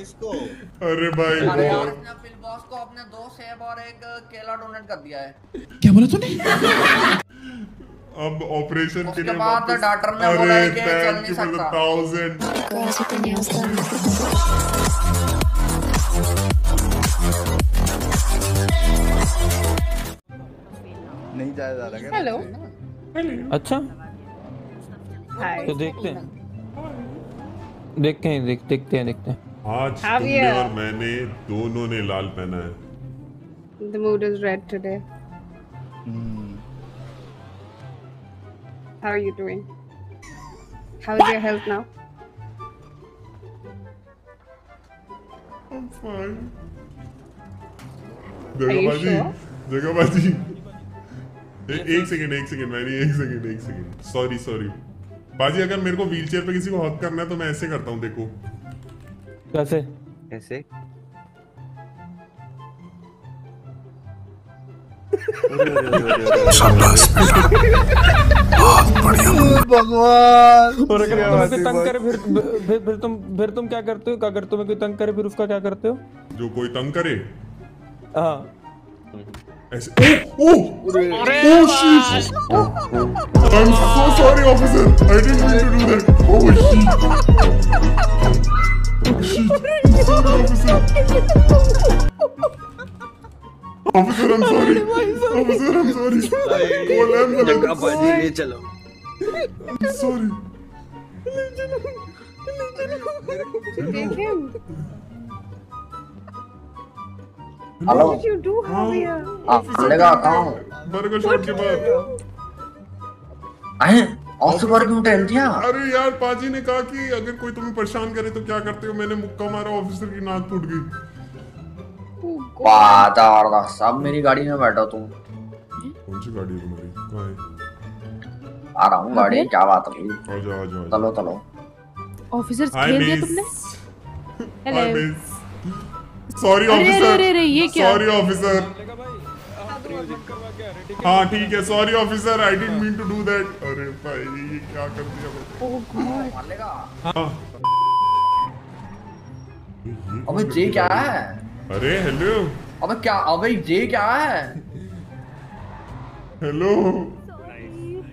इसको? अरे भाई अरे यार फिल बॉस को अपने दो सेब और एक केला डोनेट कर दिया है। क्या बोला तूने? अब ऑपरेशन के लिए बाद डॉक्टर ने बोला है कि चल नहीं सकता। थाउज़ेंड. नहीं जाया जा रहा हेलो अच्छा। तो देखते हैं। देखते हैं देख देखते हैं देखते हैं आज तुमने और मैंने दोनों ने लाल पहना है The mood is red today. How are you doing? How's your health now? Fine. जगहबाजी sure? जगहबाजी ए- एक सेकंड एक सेकंड मैंने एक सेकंड एक सेकंड सॉरी सॉरी बाजी अगर मेरे को व्हीलचेयर पे किसी को हक करना है तो मैं ऐसे करता हूँ देखो। कैसे? कैसे भगवान। और अगर कोई तंग करे फिर फिर फिर तुम फिर तुम क्या करते हो? अगर तुम्हें कोई तंग करे फिर उसका क्या करते हो? जो कोई तंग करे। हाँ। ऐसे oh O shit I am so sorry officer I didn't mean to do that oh shit officer officer I am sorry officer I am sorry call ambulance ले चलो sorry Take him. Hello What did you do, Javier? हमने कहा burger shot के बाद आए office पर क्यों tell दिया? अरे यार पाजी ने कहा कि अगर कोई तुम्हें परेशान करे तो क्या करते हो? मैंने मुक्का मारा ऑफिसर की नाक फूट गई। Oh, God. वाह ज़बरदस्त मेरी गाड़ी में बैठो तुम। कौन सी गाड़ी है तुम्हारी? कहाँ है? आ रहा हूँ गाड़ी क्या बात है? आ जाओ आ जाओ चलो चलो। ऑफिसर खेल दिया तुमने. मिस सॉरी ऑफिसर अरे, अरे, ये क्या? सॉरी ऑफिसर हाँ ठीक है. Sorry officer I didn't mean to do that अरे भाई ये क्या कर दिया Oh. हाँ. अबे जे क्या है? अरे हेलो अबे क्या अबे जे क्या है? हेलो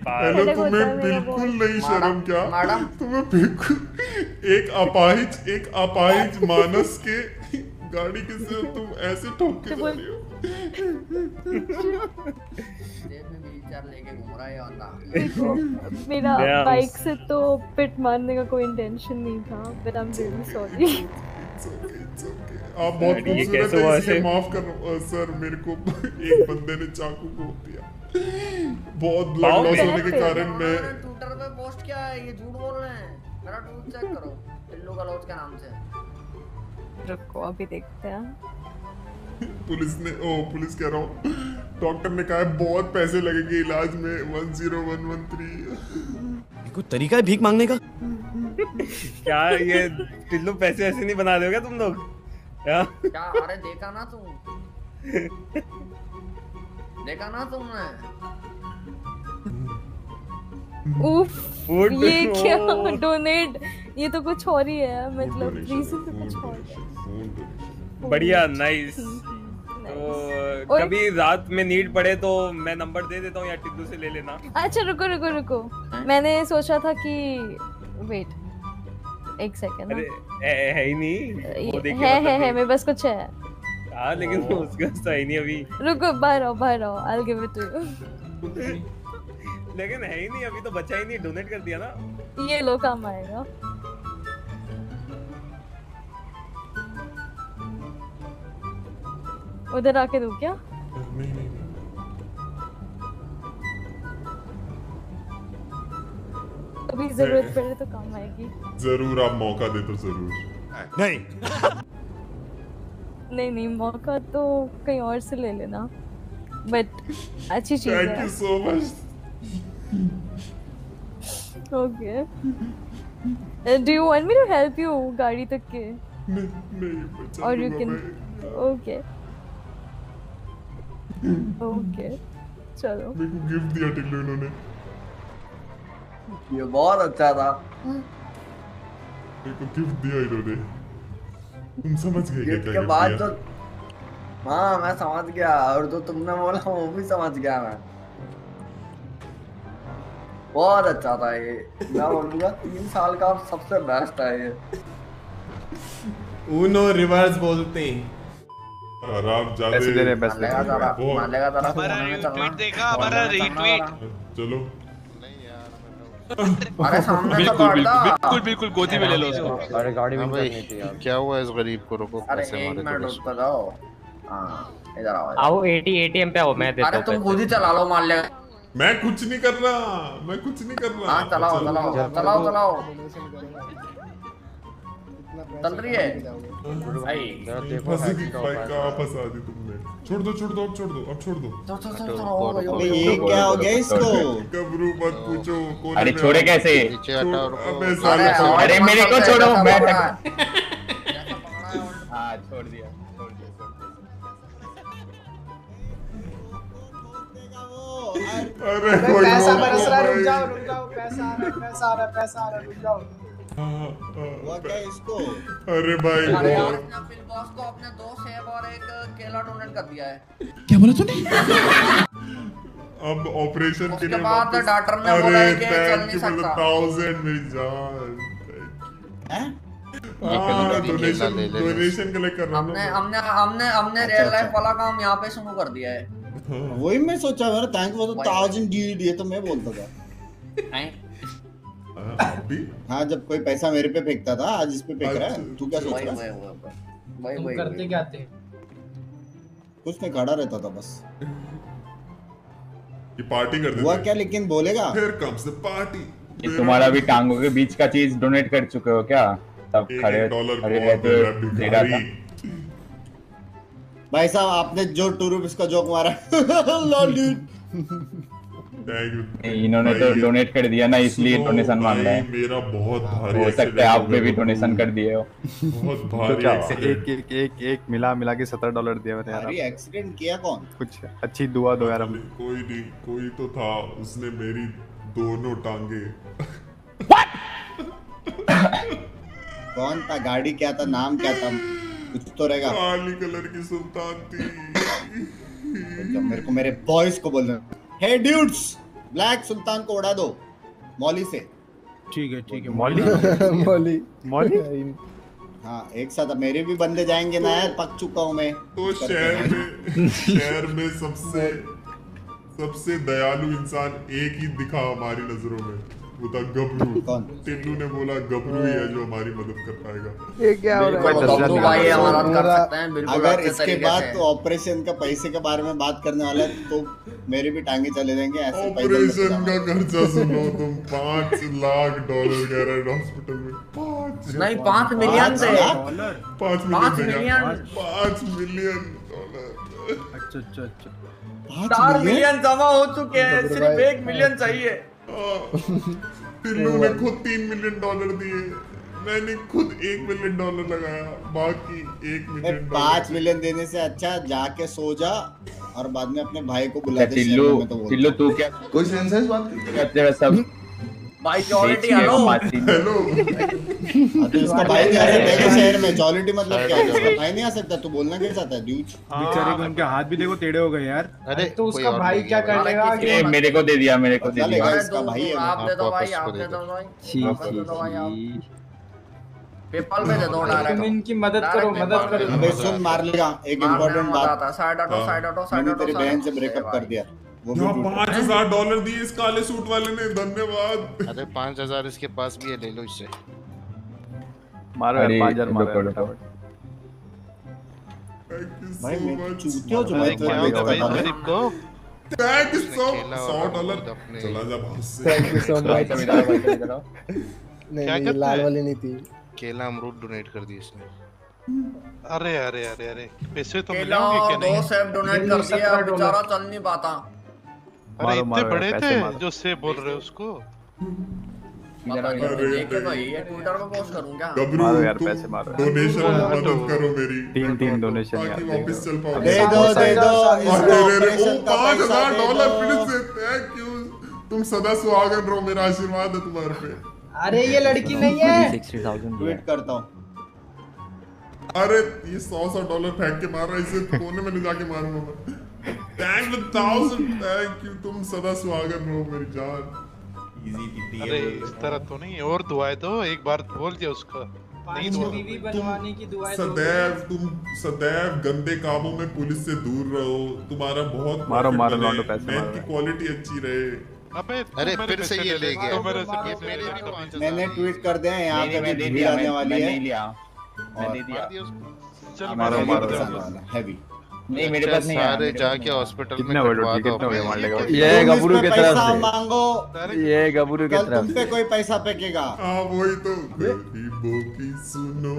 हेलो तुम्हें बिल्कुल नहीं शर्म क्या? मैडम। तुम्हें बिल्कुल एक अपाहिज एक अपाहिज मानस के गाड़ी के से तुम ऐसे ठोक के जा रही हो। है मेरा बाइक से तो पिट मारने का कोई इंटेंशन नहीं था but I am really sorry. आप बहुत ये खूबसूरत कैसे हुआ है इसलिए ऐसे? माफ़ कर सर मेरे को एक बंदे ने चाकू घोप दिया। बहुत ब्लड लॉस होने के कारण मैं ट्विटर पे पोस्ट किया है ये झूठ बोल रहे हैं। मेरा ट्वीट चेक करो टिल्लू गलौज के नाम से। रुको अभी देखते हैं। पुलिस ने ओ पुलिस कह रहा हूँ डॉक्टर ने कहा है बहुत पैसे लगेंगे इलाज में one zero one one three. कोई तरीका है भीख मांगने का? क्या ये टिल्लू पैसे ऐसे नहीं बना दोगे तुम लोग? क्या? क्या? अरे देखा ना तुम। देखा ना तुमने? उफ ये क्या डोनेट ये तो कुछ और ही है मतलब रीजन तो कुछ और है। बढ़िया नाइस तो और- कभी रात में नीड पड़े तो मैं नंबर दे देता हूँ या टिल्लू से ले लेना। अच्छा रुको रुको रुको। मैंने सोचा था कि वेट एक सेकंड अरे है, है ही नहीं वो देखिए है है मतलब है मेरे पास कुछ है। हाँ लेकिन वो उसके पास तो है ही नहीं अभी। रुको बाहर आओ बाहर आओ I will give it to you लेकिन है ही नहीं अभी तो बचा ही नहीं डोनेट कर दिया ना। ये लो काम आएगा। उधर आके दू क्या? नहीं नहीं कभी ज़रूरत पड़े तो काम आएगी। ज़रूर आप मौका दे तो ज़रूर। नहीं। नहीं नहीं मौका तो कहीं और से ले लेना। बट अच्छी चीज़ है। Thank you so much okay do you want me to help you गाड़ी तक के? नहीं नहीं और यू कैन ओके ओके चलो. मेरे को गिफ्ट दिया टिल्लू इन्होंने ये बहुत अच्छा था। मेरे को गिफ्ट दिया इन्होंने। तुम समझ गए क्या गिफ्ट क्या के बाद तो हाँ मैं समझ गया और जो तुमने बोला वो भी समझ गया मैं। बहुत अच्छा था ये। मैं बोलूँगा तीन साल का सबसे बेस्ट है ये। उनो रिवर्स बोलते आराम ज़्यादा पैसे दे रहे हैं, पैसे जरा वो- मालेगा जरा हमारा फ़ोन में चलना। रीट्वीट देखा हमारा रीट्वीट चलो। अरे सामने तो बैठ बिल्कुल बिल्कुल गोदी में ले लो उसको। अरे गाड़ी हाँ में भाई करनी थी यार। क्या हुआ इस गरीब को? रोको अरे पैसे एक हमारे मिनट थोड़े रुक तो जाओ। हाँ इधर आओ आओ एटी एटीएम पे आओ मैं देता हूँ अरे तुम। खुद ही चला लो मान लेगा मैं कुछ नहीं कर रहा मैं कुछ नहीं कर रहा। हाँ चलाओ चलाओ चलाओ चलाओ चल रही है। भाई फंसी भाई कहाँ फंसा दी तुमने? छोड़ दो छोड़ दो अब छोड़ दो अब छोड़ दो। हो अबे गई। ये क्या हो गया इसको गबरू मत पूछो अरे छोड़े कैसे? छोड़- अबे साले अरे मेरे को छोड़ो, मैं- अरे कोई पैसा बरस रहा रुक जाओ रुक जाओ पैसा आ रहा पैसा आ रहा पैसा आ रहा रुक जाओ। हाँ, हाँ, हुआ क्या इसको? अरे भाई अरे यार बहुत- इसने बॉस को अपने दो सेब और एक केला डोनेट कर दिया है। क्या बोला तूने? अब ऑपरेशन के लिए बाद डॉक्टर ने बोला है कि चल नहीं फॉर सकता। थाउज़ेंड मेरी जान हैं? हाँ डोनेशन ले ले। ले। डोनेशन कलेक्ट कर रहा हमने हमने हमने हमने रियल लाइफ। वाला काम यहाँ पे शुरू कर दिया है। वही मैं सोचा मेरा thank for the thousand deed ये तो मैं बोलता था। हैं? हाँ, हाँ जब कोई पैसा मेरे पे फेंकता था आज इस पे फेंक रहा है। तू क्या सोच रहा है? वही वही क्या थे? कुछ नहीं खड़ा रहता था बस। ये पार्टी कर हुआ क्या लेकिन बोलेगा? फिर कम्स द पार्टी ये तुम्हारा भी टांगों के बीच का चीज़ डोनेट कर चुके हो क्या? तब खड़े डॉलर खड़े रहते भाई साहब आपने जो टू रुपीस का जोक मारा। लॉल डूड थैंक इन्होंने तो डोनेट कर दिया ना इसलिए डोनेशन मांग रहे हैं। मेरा बहुत भारी हो सकता है आप में भी डोनेशन कर दिए हो। बहुत भारी accident। एक एक एक एक मिला मिला के सत्तर डॉलर दिया मैंने अरे यार एक्सीडेंट किया कौन? कुछ अच्छी दुआ दो यार हम। कोई नहीं कोई तो था उसने मेरी दोनों टांगे। कौन था? गाड़ी क्या था? नाम क्या था? कुछ तो रहेगा काली कलर की सुल्तान थी जब मेरे को मेरे बॉयज़ को बोलना हे। ड्यूड्स ब्लैक सुल्तान को उड़ा दो। मौली से। ठीक है ठीक है। मौली मौली मौली हाँ एक साथ मेरे भी बंदे जाएँगे ना यार पक चुका हूँ मैं। तो शहर में शहर में सबसे सबसे दयालु इंसान एक ही दिखा हमारी नज़रों में। वो था गबरू? टिल्लू ने बोला गबरू ही है जो हमारी मदद कर पाएगा ये क्या हो हज़ार बब्बू निकाल भाई। हमारा कर सकते हैं बिल्कुल अगर इसके बाद तो ऑपरेशन का पैसे के बारे में बात करने वाला है तो मेरे भी टांगे चले जाएँगे ऐसे ऑपरेशन का खर्चा सुनो तुम पाँच लाख डॉलर कह रहे हैं हॉस्पिटल में पाँच नहीं पाँच मिलियन? पाँच पाँच मिलियन मिलियन? देगा। पाँच मिलियन डॉलर अच्छा अच्छा अच्छा पाँच मिलियन? मिलियन जमा हो चुके हैं सिर्फ़ भाई। एक मिलियन चाहिए हाँ, टिल्लू ने खुद तीन मिलियन डॉलर दिए। मैंने खुद एक मिलियन डॉलर लगाया बाकी एक मिलियन पाँच मिलियन देने से अच्छा जाके सो जा और बाद में अपने भाई को बुला दे टिल्लू तो टिल्लू तू क्या कोई सेंस है इस बात करते हो सब? भाई हेलो हेलो हाँ, तो इसका भाई नहीं आ सकता शहर में चॉलिटी मतलब क्या है भाई नहीं आ सकता तू बोलना क्या चाहता है? ड्यूच बेचारे को उनके हाथ भी देखो टेढ़े हो गए यार। अरे तो उसका भाई क्या कर लेगा ये मेरे को दे दिया मेरे को दे दिया। इसका भाई है आप दे दो भाई आप दे दे। भाई। भाई आप पेपल पे दे दो तुम डायरेक्ट इनकी मदद करो मदद करो। अबे सुन मार लेगा। एक इम्पोर्टेंट बात। साइड हटो साइड हटो साइड मैंने तेरी बहन से ब्रेकअप कर दिया। यहाँ पाँच हज़ार डॉलर दिए इस काले सूट वाले ने धन्यवाद। अरे पाँच हज़ार इसके पास भी है ले लो इससे मारो यार अरे, पाँच हज़ार मारो। थैंक यू भाई सो मैं मच जो मैं अरे, क्या नहीं भाई, गरीब को? थैंक यू सो सौ डॉलर। चला जा बाहर से। Thank you so. मच। नहीं लाल वाली नहीं थी। केला अमरूद डोनेट कर दी इसने। अरे अरे अरे अरे पैसे तो मिले केला होंगे और क्या दो नहीं? सेब डोनेट कर दिया बेचारा चल नहीं पाता। मारो, इतने मारो, बड़े थे जो से बोल रहे हो उसको? अरे, ये ट्विटर पे पोस्ट करूँ क्या? गबरू मारो यार, पैसे मारो। डोनेशन मदद करो मेरी। तीन तीन डोनेशन यार वापस चल पाओ दे दो दे दो अरे इसका रे रे, ऑपरेशन ओ का पाँच पैसा हज़ार दे डॉलर फिर से थैंक यू तुम सदा सुहागन रहो मेरा आशीर्वाद है तुम्हारे पे। अरे ये लड़की नहीं है। करता हूँ। अरे ये सौ सौ डॉलर फेंक के मार रहा है इसे कोने में ले जाके मारूँगा। मैं thank you thousand thank you तुम सदा सुहागन रहो मेरी जान। अरे इस तरह तो नहीं और दुआएँ दो एक बार बोल दिया उसका। नहीं दुआ। बीवी बनवाने की दुआएँ सदैव तुम सदैव गंदे कामों में पुलिस से दूर रहो। तुम्हारा बहुत मारो, मारो, लौंडो, पैसे मारो। की क्वालिटी अच्छी रहे। अबे अरे, फिर से ये ले गया। मैंने ट्वीट कर दिया यहाँ पे मैंने भी दे भीड़ दिया आने मैं वाली मैं है। नहीं लिया। मैं दे दिया। चल मारो, मारो मारो, मारो हैवी नहीं मेरे पास नहीं सारे जाके हॉस्पिटल में कटवा दो कितने हो? मान लेगा ये गबरू की तरफ़ पैसा से। मांगो ये गबरू की तरफ़ से। कोई पैसा फेंकेगा। हाँ वही तो। गरीबों की सुनो।